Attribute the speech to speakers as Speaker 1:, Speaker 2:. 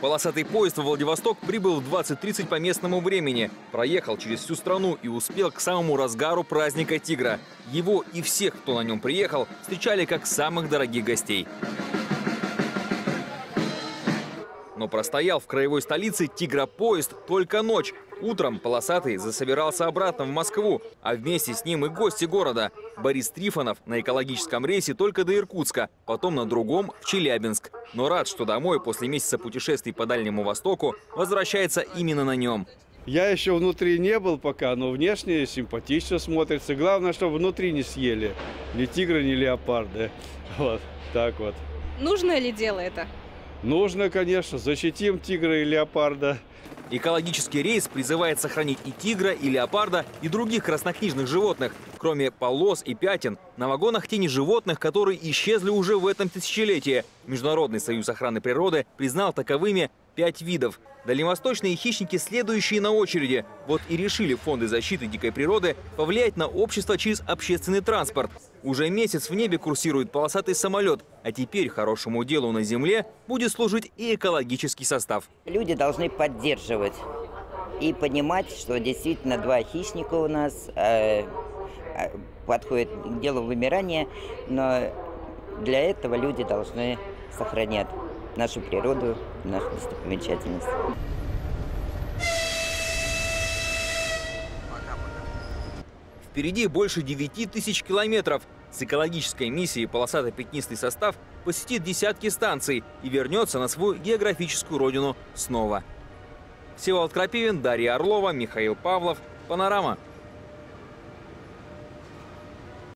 Speaker 1: Полосатый поезд во Владивосток прибыл в 20.30 по местному времени, проехал через всю страну и успел к самому разгару праздника «Тигра». Его и всех, кто на нем приехал, встречали как самых дорогих гостей. Но простоял в краевой столице «Тигропоезд» только ночь. Утром полосатый засобирался обратно в Москву, а вместе с ним и гости города. Борис Трифонов на экологическом рейсе только до Иркутска, потом на другом в Челябинск. Но рад, что домой после месяца путешествий по Дальнему Востоку возвращается именно на нем.
Speaker 2: Я еще внутри не был пока, но внешне симпатично смотрится. Главное, чтобы внутри не съели ни тигры, ни леопарды. Вот так вот.
Speaker 3: Нужное ли дело это?
Speaker 2: Нужно, конечно, защитим тигра и леопарда.
Speaker 1: Экологический рейс призывает сохранить и тигра, и леопарда, и других краснокнижных животных. Кроме полос и пятен, на вагонах тени животных, которые исчезли уже в этом тысячелетии. Международный союз охраны природы признал таковыми пять видов. Дальневосточные хищники, следующие на очереди. Вот и решили фонды защиты дикой природы повлиять на общество через общественный транспорт. Уже месяц в небе курсирует полосатый самолет, а теперь хорошему делу на земле будет служить и экологический состав.
Speaker 4: Люди должны поддерживать и понимать, что действительно два хищника у нас э, э, подходят к делу вымирания, но для этого люди должны сохранять нашу природу, нашу достопримечательность.
Speaker 1: Впереди больше 9 тысяч километров. С экологической миссией полосато-пятнистый состав посетит десятки станций и вернется на свою географическую родину снова. Всеволод Крапивин, Дарья Орлова, Михаил Павлов. Панорама.